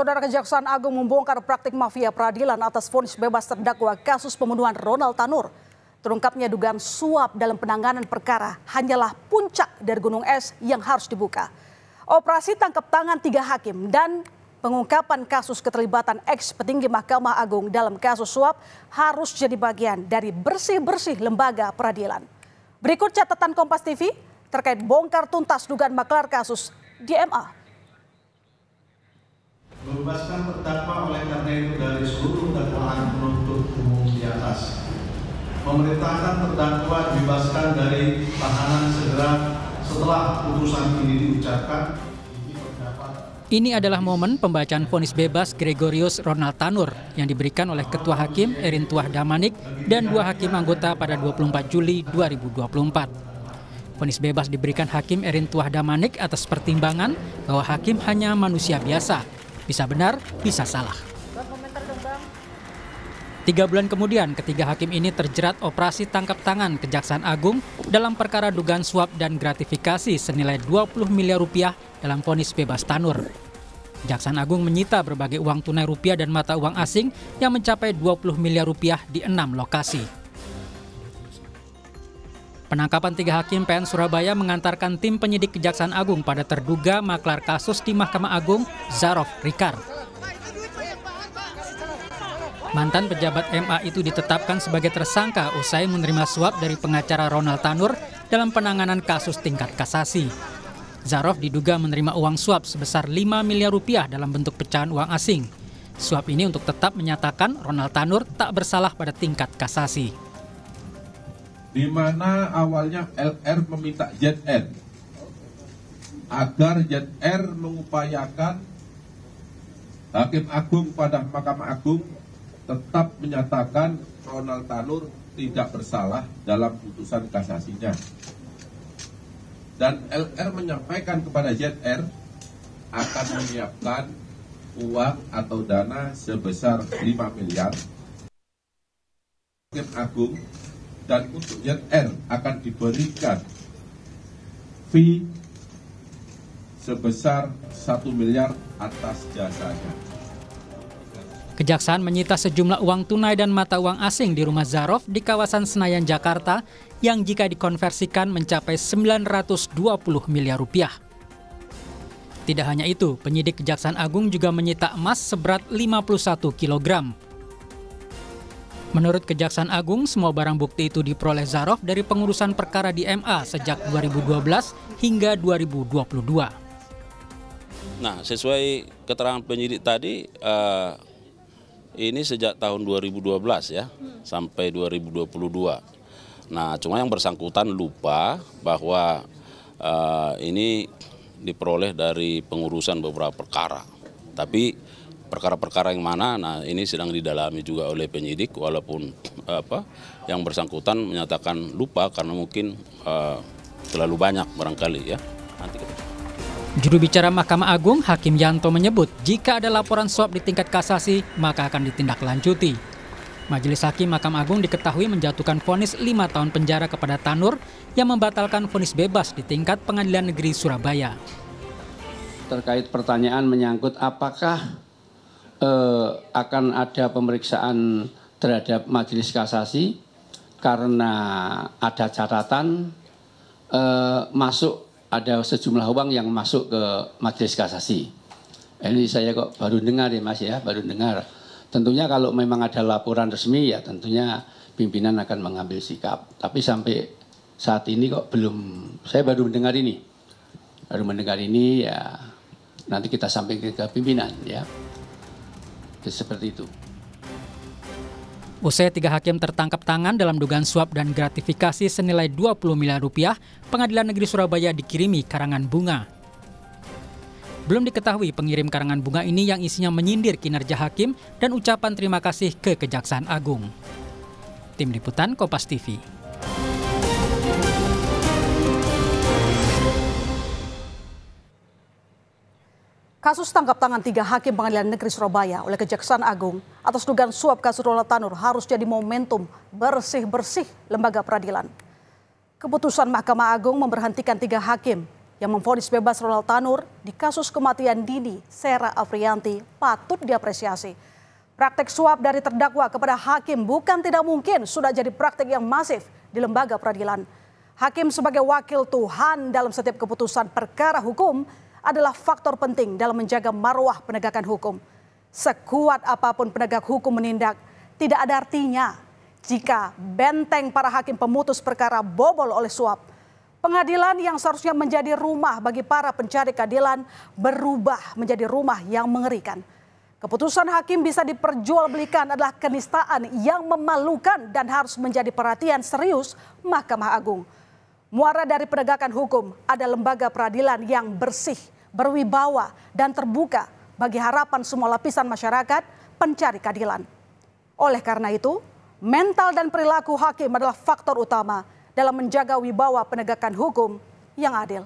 Saudara Kejaksaan Agung membongkar praktik mafia peradilan atas vonis bebas terdakwa kasus pembunuhan Ronald Tanur. Terungkapnya dugaan suap dalam penanganan perkara hanyalah puncak dari gunung es yang harus dibuka. Operasi tangkap tangan tiga hakim dan pengungkapan kasus keterlibatan ex petinggi Mahkamah Agung dalam kasus suap harus jadi bagian dari bersih-bersih lembaga peradilan. Berikut catatan Kompas TV terkait bongkar tuntas dugaan maklar kasus di MA membebaskan terdakwa oleh karena itu dari seluruh dakwaan penuntut umum di atas. Memerintahkan terdakwa dibebaskan dari tahanan segera setelah putusan ini diucapkan. Ini adalah momen pembacaan vonis bebas Gregorius Ronald Tanur yang diberikan oleh Ketua Hakim Erin Tuah Damanik dan dua hakim anggota pada 24 Juli 2024. Vonis bebas diberikan Hakim Erin Tuah Damanik atas pertimbangan bahwa hakim hanya manusia biasa bisa benar, bisa salah. Tiga bulan kemudian, ketiga hakim ini terjerat operasi tangkap tangan Kejaksaan Agung dalam perkara dugaan suap dan gratifikasi senilai 20 miliar rupiah dalam vonis bebas Tanur. Kejaksaan Agung menyita berbagai uang tunai rupiah dan mata uang asing yang mencapai 20 miliar rupiah di enam lokasi. Penangkapan tiga hakim PN Surabaya mengantarkan tim penyidik Kejaksaan Agung pada terduga maklar kasus di Mahkamah Agung, Zarof Rikar. Mantan pejabat MA itu ditetapkan sebagai tersangka usai menerima suap dari pengacara Ronald Tanur dalam penanganan kasus tingkat kasasi. Zarof diduga menerima uang suap sebesar 5 miliar rupiah dalam bentuk pecahan uang asing. Suap ini untuk tetap menyatakan Ronald Tanur tak bersalah pada tingkat kasasi di mana awalnya LR meminta ZN agar ZR mengupayakan Hakim Agung pada Mahkamah Agung tetap menyatakan Ronald Tanur tidak bersalah dalam putusan kasasinya. Dan LR menyampaikan kepada ZR akan menyiapkan uang atau dana sebesar 5 miliar. Hakim Agung dan untuk ZR akan diberikan fee sebesar 1 miliar atas jasanya. Kejaksaan menyita sejumlah uang tunai dan mata uang asing di rumah Zarof di kawasan Senayan, Jakarta yang jika dikonversikan mencapai 920 miliar rupiah. Tidak hanya itu, penyidik Kejaksaan Agung juga menyita emas seberat 51 kilogram. Menurut Kejaksaan Agung, semua barang bukti itu diperoleh Zarof dari pengurusan perkara di MA sejak 2012 hingga 2022. Nah, sesuai keterangan penyidik tadi, uh, ini sejak tahun 2012 ya, sampai 2022. Nah, cuma yang bersangkutan lupa bahwa uh, ini diperoleh dari pengurusan beberapa perkara. Tapi perkara-perkara yang mana nah ini sedang didalami juga oleh penyidik walaupun apa yang bersangkutan menyatakan lupa karena mungkin uh, terlalu banyak barangkali ya nanti kita Juru bicara Mahkamah Agung Hakim Yanto menyebut jika ada laporan suap di tingkat kasasi maka akan ditindaklanjuti. Majelis Hakim Mahkamah Agung diketahui menjatuhkan vonis 5 tahun penjara kepada Tanur yang membatalkan vonis bebas di tingkat Pengadilan Negeri Surabaya. Terkait pertanyaan menyangkut apakah eh, akan ada pemeriksaan terhadap majelis kasasi karena ada catatan eh, masuk ada sejumlah uang yang masuk ke majelis kasasi. Ini saya kok baru dengar ya Mas ya, baru dengar. Tentunya kalau memang ada laporan resmi ya tentunya pimpinan akan mengambil sikap. Tapi sampai saat ini kok belum, saya baru mendengar ini. Baru mendengar ini ya nanti kita sampaikan ke pimpinan ya seperti itu. Usai tiga hakim tertangkap tangan dalam dugaan suap dan gratifikasi senilai 20 miliar rupiah, Pengadilan Negeri Surabaya dikirimi karangan bunga. Belum diketahui pengirim karangan bunga ini yang isinya menyindir kinerja hakim dan ucapan terima kasih ke Kejaksaan Agung. Tim Liputan Kompas TV. Kasus tangkap tangan tiga hakim pengadilan negeri Surabaya oleh Kejaksaan Agung atas dugaan suap kasus Ronald Tanur harus jadi momentum bersih-bersih lembaga peradilan. Keputusan Mahkamah Agung memberhentikan tiga hakim yang memfonis bebas Ronald Tanur di kasus kematian Dini Sera Afrianti patut diapresiasi. Praktek suap dari terdakwa kepada hakim bukan tidak mungkin sudah jadi praktek yang masif di lembaga peradilan. Hakim sebagai wakil Tuhan dalam setiap keputusan perkara hukum adalah faktor penting dalam menjaga marwah penegakan hukum. Sekuat apa pun penegak hukum menindak, tidak ada artinya jika benteng para hakim pemutus perkara bobol oleh suap Pengadilan yang seharusnya menjadi rumah bagi para pencari keadilan berubah menjadi rumah yang mengerikan. Keputusan hakim bisa diperjualbelikan adalah kenistaan yang memalukan dan harus menjadi perhatian serius Mahkamah Agung. Muara dari penegakan hukum ada lembaga peradilan yang bersih, berwibawa, dan terbuka bagi harapan semua lapisan masyarakat pencari keadilan. Oleh karena itu, mental dan perilaku hakim adalah faktor utama dalam menjaga wibawa penegakan hukum yang adil.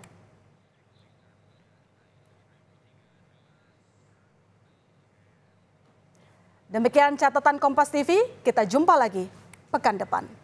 Demikian catatan Kompas TV, kita jumpa lagi pekan depan.